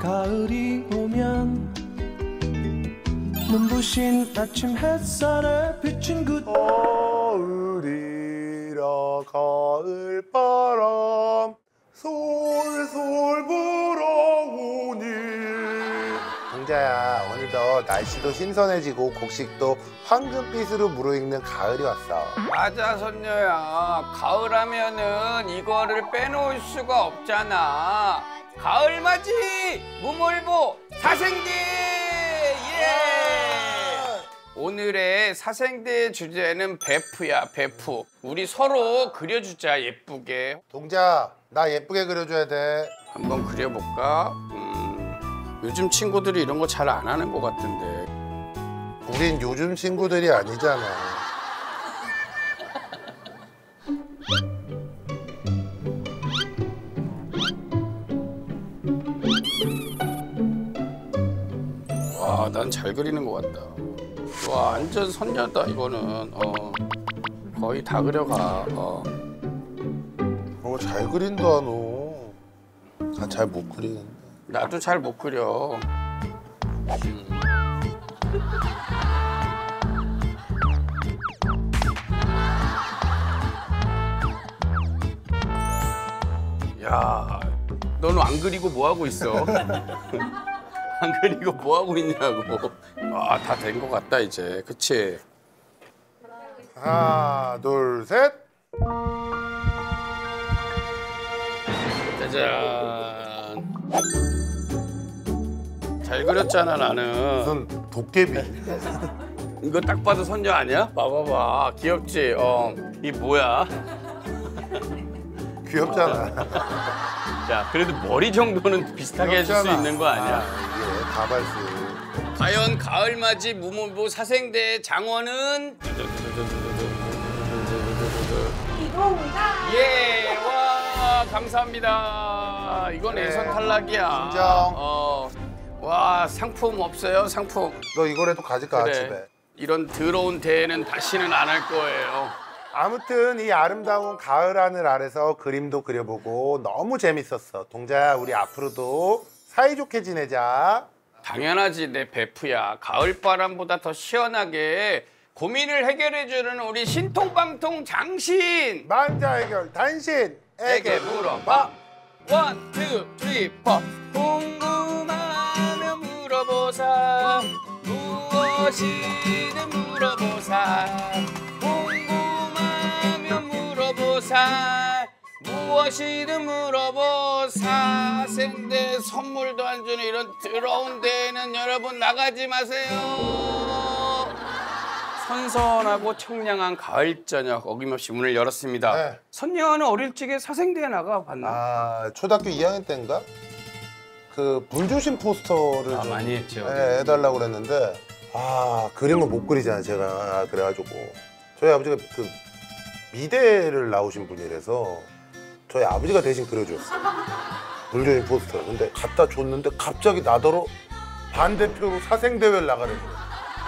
가을이 오면 눈부신 아침 햇살에 비친 그 가을이라 가을바람 솔솔 불어오니 동자야 오늘도 날씨도 신선해지고 곡식도 황금빛으로 무르익는 가을이 왔어. 맞아 선녀야. 가을 하면은 이거를 빼놓을 수가 없잖아. 가을맞이 무물보 사생대! 예! 오늘의 사생대 주제는 베프야 베프. 우리 서로 그려주자 예쁘게. 동자 나 예쁘게 그려줘야 돼. 한번 그려볼까? 음, 요즘 친구들이 이런 거 잘 안 하는 것 같은데 우린 요즘 친구들이 아니잖아 와 난 잘 그리는 것 같다 와 완전 선녀다 이거는 어 거의 다 그려가 어. 어, 잘 그린다 너. 난 잘 못 그리는데. 나도 잘 못 그려. 음. 야, 너는 안 그리고 뭐 하고 있어? 안 그리고 뭐 하고 있냐고. 아, 다 된 것 같다 이제. 그치? 하나, 둘, 셋. 짜잔. 잘 그렸잖아 나는. 무슨 도깨비. 이거 딱 봐도 선녀 아니야? 봐봐봐 귀엽지? 어, 이 뭐야? 귀엽잖아. 야 그래도 머리 정도는 비슷하게 해줄 수 귀엽잖아. 있는 거 아니야? 아, 이게 가발수. 과연 가을맞이 무물보 사생대 장원은 예, 와 감사합니다. 이건. 예선 탈락이야. 인정. 어, 와 상품 없어요 상품. 너 이거라도 가질까 그래. 집에. 이런 더러운 대회는 다시는 안 할 거예요. 아무튼 이 아름다운 가을 하늘 아래서 그림도 그려보고 너무 재밌었어. 동자야, 우리 앞으로도 사이좋게 지내자. 당연하지 내 베프야 가을바람보다 더 시원하게 고민을 해결해주는 우리 신통방통 장신 만자 해결 단신 에게 에게 물어봐 one, two, three, four 궁금 무엇이든 물어보사 궁금하면 물어보사 무엇이든 물어보사 생대 선물도 안 주는 이런 더러운 데에는 여러분 나가지 마세요 선선하고 청량한 가을 저녁 어김없이 문을 열었습니다. 네. 선녀는 어릴 적에 사생대에 나가 봤나? 아, 초등학교 2학년 때인가? 그 불조심 포스터를 아, 좀 많이 했죠. 네, 해달라고 그랬는데 아 그림을 못 그리잖아요 제가 그래가지고 저희 아버지가 그 미대를 나오신 분이라서 저희 아버지가 대신 그려주셨어요 불조심 포스터 근데 갖다 줬는데 갑자기 나더러 반대표로 사생대회를 나가는 거예요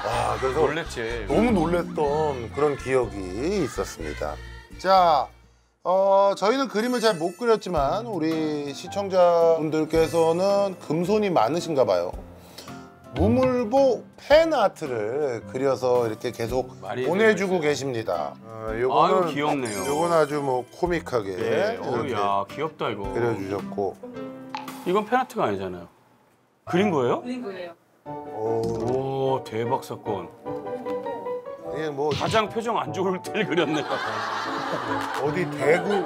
와 그래서 놀랬지. 너무 놀랬던 그런 기억이 있었습니다. 자, 어, 저희는 그림을 잘 못 그렸지만 우리 시청자분들께서는 금손이 많으신가 봐요. 무물보 팬 아트를 그려서 이렇게 계속 많이 보내주고 계십니다. 어, 요거는 아유, 귀엽네요. 요건 아주 뭐 코믹하게 예, 이렇게 어우야 귀엽다 이거. 그려주셨고, 이건 팬 아트가 아니잖아요. 그린 거예요? 그린 거예요. 오, 오 대박 사건. 이게 뭐 가장 표정 안 좋을 때를 그렸네. 어디 대구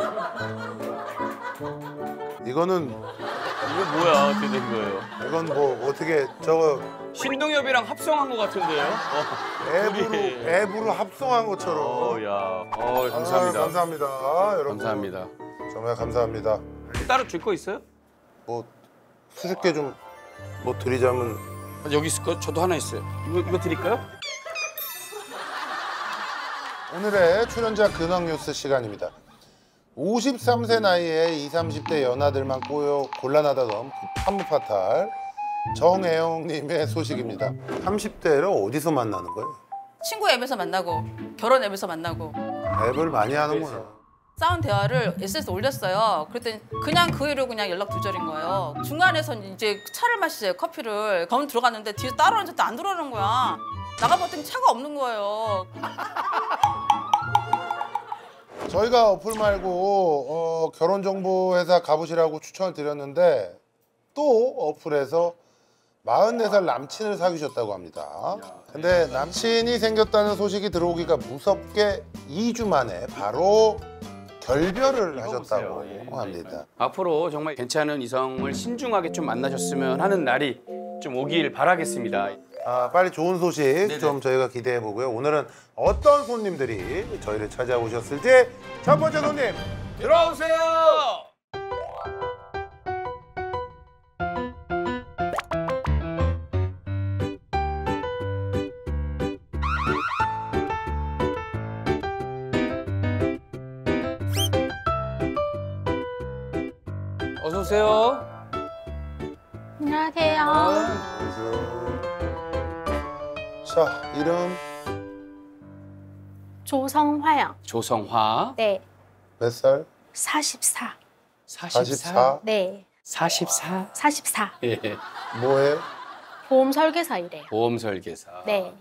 이거는 이거 뭐야 어떻게 된 거예요? 이건 뭐 어떻게 저거 신동엽이랑 합성한 것 같은데요? 어. 앱으로. 앱으로 합성한 것처럼. 어 야. 어 아, 감사합니다. 감사합니다, 여러분. 감사합니다. 정말 감사합니다. 따로 줄 거 있어요? 뭐 수줍게 좀 뭐 드리자면 여기 있을 거 저도 하나 있어요. 이거 이거 드릴까요? 오늘의 출연자 근황 뉴스 시간입니다. 53세 나이에 20, 30대 연하들만 꼬여 곤란하다던 그 판무파탈 정혜영님의 소식입니다. 30대를 어디서 만나는 거예요? 친구 앱에서 만나고 결혼 앱에서 만나고 앱을 많이 하는구나. 싸운 대화를 SNS에 올렸어요. 그랬더니 그냥 그 이후로 그냥 연락 두절인 거예요. 중간에서 이제 차를 마시세요, 커피를. 검 들어갔는데 뒤에 따로 앉았는데 안 들어오는 거야. 나가봤더니 차가 없는 거예요. 저희가 어플 말고 어, 결혼정보회사 가보시라고 추천을 드렸는데 또 어플에서 44살 남친을 사귀셨다고 합니다. 근데 남친이 생겼다는 소식이 들어오기가 무섭게 2주 만에 바로 결별을 하셨다고 예. 합니다. 앞으로 정말 괜찮은 이성을 신중하게 좀 만나셨으면 하는 날이 좀 오길 바라겠습니다. 아, 빨리 좋은 소식 좀 저희가 기대해 보고요. 오늘은 어떤 손님들이 저희를 찾아오셨을지 첫 번째 손님 들어오세요. 어서 오세요. 안녕하세요. 자 이름 조성화요. 조성화 네. 몇 살? 44. 44. 네. 44. 44. 예. 뭐해? 보험 설계사 일해요. 보험 설계사. 네.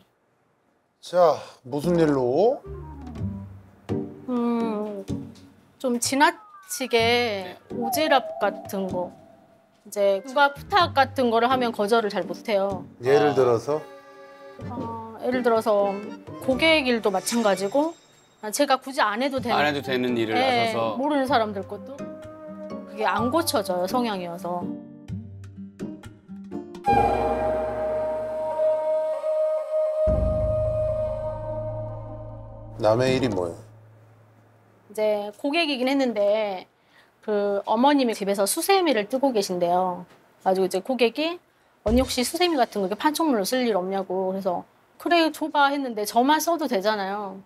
자 무슨 일로? 음, 좀 지나치게 오지랖 같은 거. 이제 누가 부탁 같은 거를 하면 거절을 잘 못해요. 예를 아. 들어서 어, 예를 들어서 고객 일도 마찬가지고 아, 제가 굳이 안 해도 되는 안 해도 되는 일을 네, 하셔서 모르는 사람들 것도 그게 안 고쳐져요 성향이어서. 남의 일이 뭐예요? 이제 고객이긴 했는데 그 어머님이 집에서 수세미를 뜨고 계신데요. 가지고 이제 고객이 언니 혹시 수세미 같은 거 판촉물로 쓸 일 없냐고 그래서 그래 줘봐 했는데 저만 써도 되잖아요.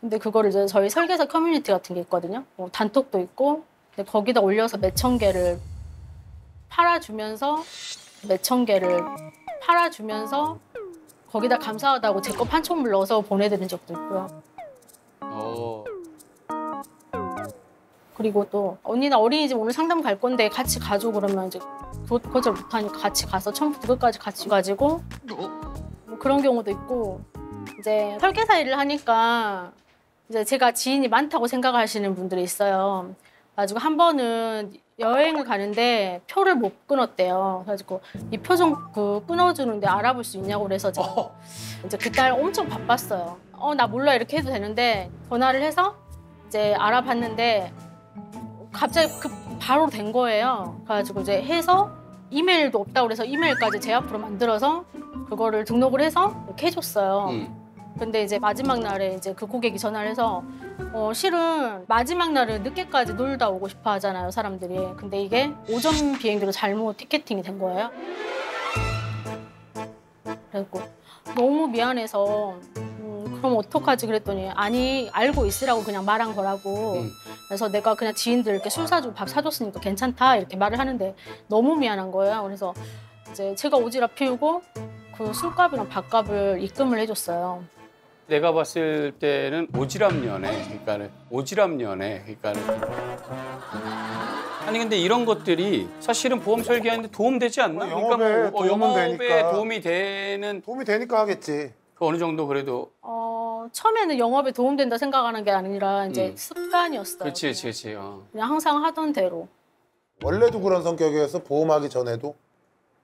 근데 그거를 이제 저희 설계사 커뮤니티 같은 게 있거든요. 뭐 단톡도 있고 근데 거기다 올려서 몇 천 개를 팔아주면서 몇 천 개를 팔아주면서 거기다 감사하다고 제 거 판촉물 넣어서 보내드린 적도 있고요. 어, 그리고 또 언니 나 어린이집 오늘 상담 갈 건데 같이 가줘 그러면 이제 거- 거절 못하니까 같이 가서 처음부터 끝까지 같이 가지고 뭐 그런 경우도 있고 이제 설계사 일을 하니까 이제 제가 지인이 많다고 생각하시는 분들이 있어요. 가지고 한 번은 여행을 가는데 표를 못 끊었대요. 그래가지고 이 표 좀 그 끊어주는데 알아볼 수 있냐고 그래서 제가 이제 그날 엄청 바빴어요. 어 나 몰라 이렇게 해도 되는데 전화를 해서 이제 알아봤는데 갑자기 그 바로 된 거예요. 그래가지고 이제 해서 이메일도 없다고 그래서 이메일까지 제 앞으로 만들어서 그거를 등록을 해서 이렇게 해줬어요. 음. 근데 이제 마지막 날에 이제 그 고객이 전화를 해서 어 실은 마지막 날은 늦게까지 놀다 오고 싶어 하잖아요 사람들이 근데 이게 오전 비행기로 잘못 티켓팅이 된 거예요 그래갖고 너무 미안해서 음, 그럼 어떡하지 그랬더니 아니 알고 있으라고 그냥 말한 거라고 음. 그래서 내가 그냥 지인들 이렇게 술 사주고 밥 사줬으니까 괜찮다 이렇게 말을 하는데 너무 미안한 거예요 그래서 이제 제가 오지랖 피우고 그 술값이랑 밥값을 입금을 해줬어요 내가 봤을 때는 오지랖 연애, 그러니까는 오지랖 연애, 그러니까는 아니 근데 이런 것들이 사실은 보험 설계하는데 도움 되지 않나? 뭐 영업에 뭐, 어, 영업에 되니까. 도움이 되는 도움이 되니까 하겠지. 그 어느 정도 그래도 어, 처음에는 영업에 도움된다 생각하는 게 아니라 이제 음. 습관이었어요. 그렇지, 그렇지, 그렇지. 어. 그냥 항상 하던 대로. 원래도 그런 성격이어서 보험하기 전에도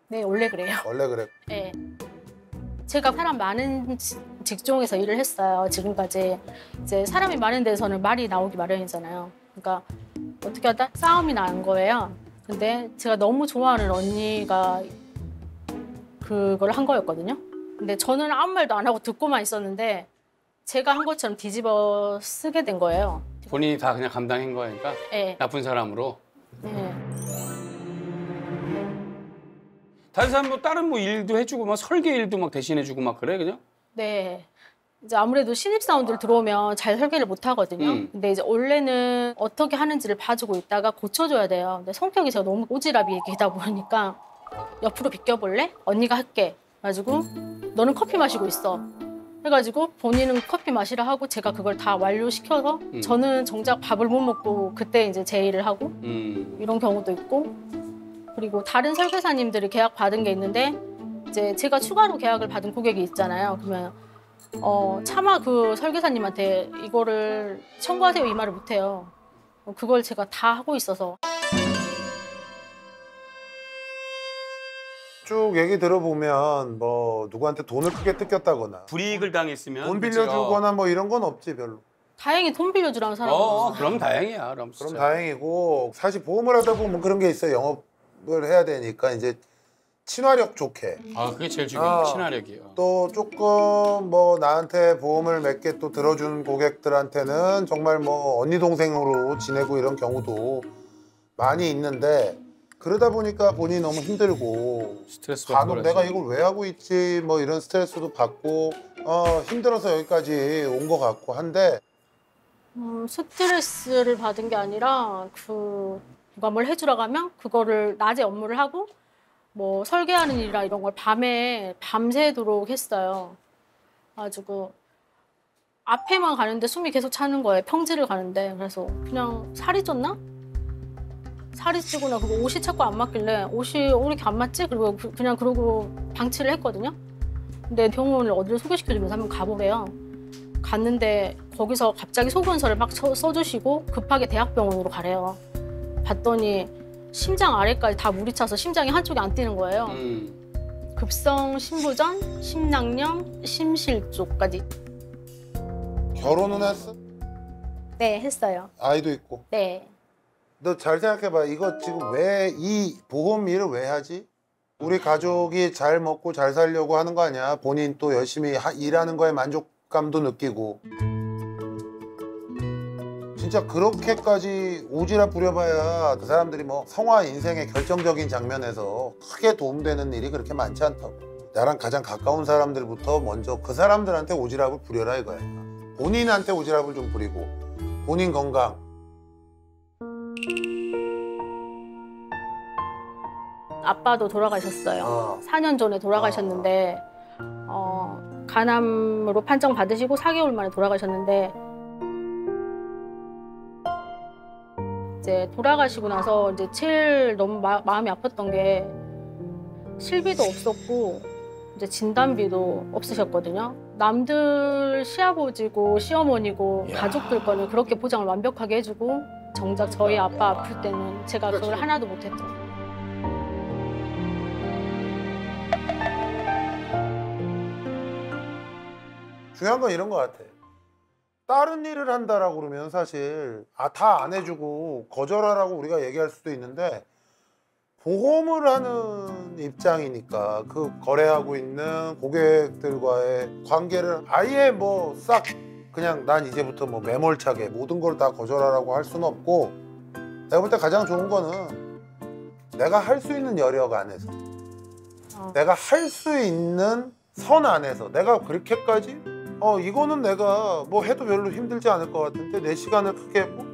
네, 원래 그래요. 원래 그래. 네. 제가 사람 많은 지- 직종에서 일을 했어요. 지금까지 이제 사람이 많은 데서는 말이 나오기 마련이잖아요. 그러니까 어떻게 하다 싸움이 난 거예요. 근데 제가 너무 좋아하는 언니가 그걸 한 거였거든요. 근데 저는 아무 말도 안 하고 듣고만 있었는데 제가 한 것처럼 뒤집어 쓰게 된 거예요. 본인이 다 그냥 감당한 거니까 네. 나쁜 사람으로. 네. 다른 사람 뭐 다른 뭐 일도 해주고 막 설계 일도 막 대신해주고 막 그래 그냥? 네. 이제 아무래도 신입 사원들 들어오면 잘 설계를 못 하거든요. 음. 근데 이제 원래는 어떻게 하는지를 봐주고 있다가 고쳐줘야 돼요. 근데 성격이 제가 너무 오지랖이다 보니까 옆으로 비껴볼래? 언니가 할게. 가지고 너는 커피 마시고 있어. 해가지고 본인은 커피 마시라 하고 제가 그걸 다 완료시켜서 음. 저는 정작 밥을 못 먹고 그때 이제 제의를 하고 음. 이런 경우도 있고 그리고 다른 설계사님들이 계약 받은 게 있는데 이제 제가 추가로 계약을 받은 고객이 있잖아요. 그러면 어, 차마 그 설계사님한테 이거를 청구하세요 이 말을 못 해요. 어, 그걸 제가 다 하고 있어서 쭉 얘기 들어보면 뭐 누구한테 돈을 크게 뜯겼다거나 불이익을 당했으면 돈? 빌려주거나 뭐 이런 건 없지 별로. 다행히 돈 빌려주라는 어, 사람은 어. 그럼 다행이야. 그럼. 그럼 다행이고 사실 보험을 하다 보면 그런 게 있어요. 영업을 해야 되니까 이제 친화력 좋게 아, 그게 제일 중요해. 아. 친화력이요. 또 조금 뭐 나한테 보험을 몇 개 또 들어준 고객들한테는 정말 뭐 언니 동생으로 지내고 이런 경우도 많이 있는데 그러다 보니까 본인이 너무 힘들고 스트레스 받고 간혹 내가 이걸 왜 하고 있지 뭐 이런 스트레스도 받고 어 힘들어서 여기까지 온 것 같고 한데 음, 스트레스를 받은 게 아니라 그 누가 뭘 해주라고 하면 그거를 낮에 업무를 하고 뭐 설계하는 일이라 이런 걸 밤에 밤새도록 했어요. 가지고 앞에만 가는데 숨이 계속 차는 거예요. 평지를 가는데 그래서 그냥 살이 쪘나? 살이 찌거나 그거 옷이 자꾸 안 맞길래 옷이 왜 이렇게 안 맞지? 그리고 그- 그냥 그러고 방치를 했거든요. 근데 병원을 어디를 소개시켜주면서 한번 가보래요. 갔는데 거기서 갑자기 소견서를 막 써, 써주시고 급하게 대학병원으로 가래요. 봤더니 심장 아래까지 다 물이 차서 심장이 한쪽이 안 뛰는 거예요. 음. 급성 심부전, 심낭령, 심실조까지 결혼은 했어? 네 했어요. 아이도 있고 네. 너 잘 생각해봐. 이거 지금 왜 이 보험 일을 왜 하지? 우리 가족이 잘 먹고 잘 살려고 하는 거 아니야? 본인 또 열심히 하- 일하는 거에 만족감도 느끼고. 진짜 그렇게까지 오지랖 부려봐야 그 사람들이 뭐 성화 인생의 결정적인 장면에서 크게 도움되는 일이 그렇게 많지 않다고. 나랑 가장 가까운 사람들부터 먼저 그 사람들한테 오지랖을 부려라 이거야. 본인한테 오지랖을 좀 부리고. 본인 건강 아빠도 돌아가셨어요. 어. 4년 전에 돌아가셨는데 어, 간암으로 판정 받으시고 4개월 만에 돌아가셨는데 이제 돌아가시고 나서 이제 제일 너무 마, 마음이 아팠던 게 실비도 없었고 이제 진단비도 없으셨거든요. 남들 시아버지고 시어머니고 가족들 거는 그렇게 보장을 완벽하게 해주고 정작 저희 아빠 아플 때는 제가 그걸 하나도 못했죠. 중요한 건 이런 것 같아. 다른 일을 한다라고 그러면 사실 아 다 안 해주고 거절하라고 우리가 얘기할 수도 있는데 보험을 하는 입장이니까 그 거래하고 있는 고객들과의 관계를 아예 뭐 싹 그냥 난 이제부터 뭐 매몰차게 모든 걸 다 거절하라고 할 수는 없고 내가 볼 때 가장 좋은 거는 내가 할 수 있는 여력 안에서 어. 내가 할 수 있는 선 안에서 내가 그렇게까지? 어 이거는 내가 뭐 해도 별로 힘들지 않을 것 같은데 내 시간을 크게 뭐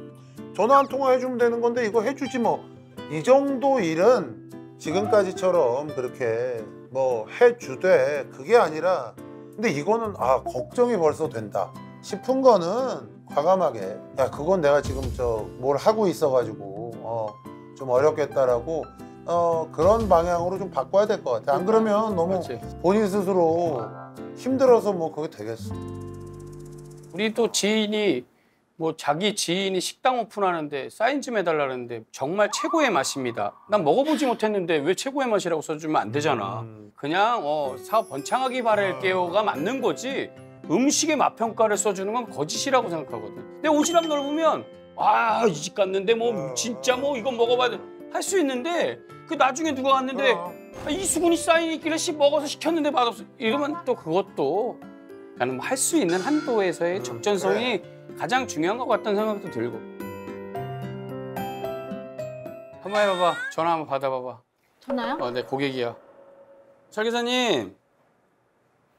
전화 한 통화 해주면 되는 건데 이거 해주지 뭐. 이 정도 일은 지금까지처럼 그렇게 뭐 해주되 그게 아니라 근데 이거는 아 걱정이 벌써 된다 싶은 거는 과감하게 야 그건 내가 지금 저 뭘 하고 있어가지고 어 좀 어렵겠다라고 어 그런 방향으로 좀 바꿔야 될 것 같아 안 그러면 너무 그렇지. 본인 스스로 힘들어서 뭐 그게 되겠어 우리 또 지인이 뭐 자기 지인이 식당 오픈하는데 사인 좀 해달라는데 정말 최고의 맛입니다. 난 먹어보지 못했는데 왜 최고의 맛이라고 써주면 안 되잖아. 음. 그냥 어, 사업 번창하기 바랄게요가 맞는 거지. 음식의 맛 평가를 써주는 건 거짓이라고 생각하거든. 근데 오지랖 넓으면 아 이 집 갔는데 뭐 진짜 뭐 이거 먹어봐야 돼. 할 수 있는데 그 나중에 누가 왔는데 아, 이수근이 사인 있길래 씨 먹어서 시켰는데 맛없어. 이러면 또 그것도 나는 할수 있는 한도에서의 적전성이 가장 중요한 것 같다는 생각도 들고. 한번 해봐봐. 전화 한번 받아봐봐. 전화요? 어, 네 고객이야. 설계사님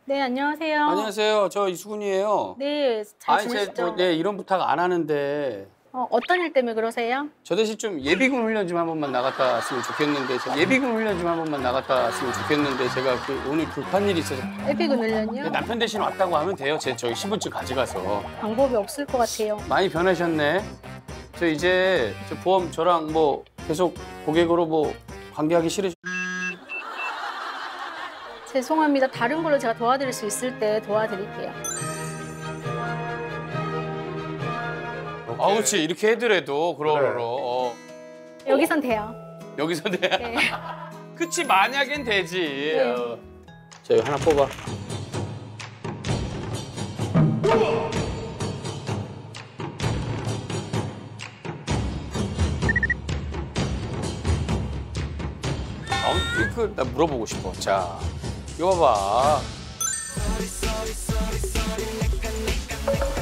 네 안녕하세요. 안녕하세요. 저 이수근이에요. 네, 잘 아니, 제, 지내시죠? 뭐, 네 이런 부탁 안 하는데 어, 어떤 일 때문에 그러세요? 저 대신 좀 예비군 훈련 좀 한 번만 나갔다 왔으면 좋겠는데 제가 예비군 훈련 좀 한 번만 나갔다 왔으면 좋겠는데 제가 그 오늘 급한 일이 있어서 에픽은 훈련이요? 남편 대신 왔다고 하면 돼요. 제 저기 신분증 가져가서 방법이 없을 것 같아요. 많이 변하셨네. 저 이제 저 보험 저랑 뭐 계속 고객으로 뭐 관계하기 싫으. 죄송합니다. 다른 걸로 제가 도와드릴 수 있을 때 도와드릴게요. 아, 그렇지 이렇게 해더라도 그러러 그래. 어. 여기선 돼요. 여기서 돼. 네. 그치 만약엔 되지. 네. 어. 자 이거 하나 뽑아. 다음 이거 나 물어보고 싶어. 자 이거 봐봐.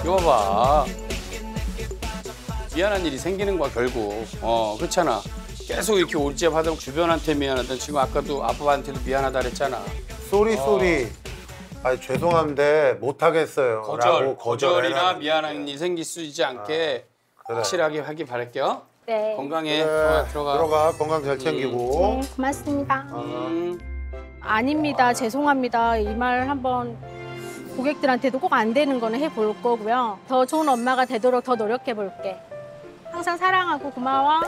이거 봐봐. 미안한 일이 생기는 거야 결국. 어 그렇잖아. 계속 이렇게 오지랖 하다가 주변한테 미안하던 지금 아까도 아빠한테도 미안하다 그랬잖아. sorry sorry. 아 죄송한데 못 하겠어요. 거절, 라고 거절이나. 미안한 일 생길 수 있지 않게 그래. 확실하게 하길 바랄게요. 네. 건강해. 그래, 들어가. 들어가. 들어가 건강 잘 챙기고. 네, 고맙습니다. 음, 아닙니다. 죄송합니다. 이 말 한번 고객들한테도 꼭 안 되는 거는 해볼 거고요. 더 좋은 엄마가 되도록 더 노력해 볼게. 항상 사랑하고 고마워.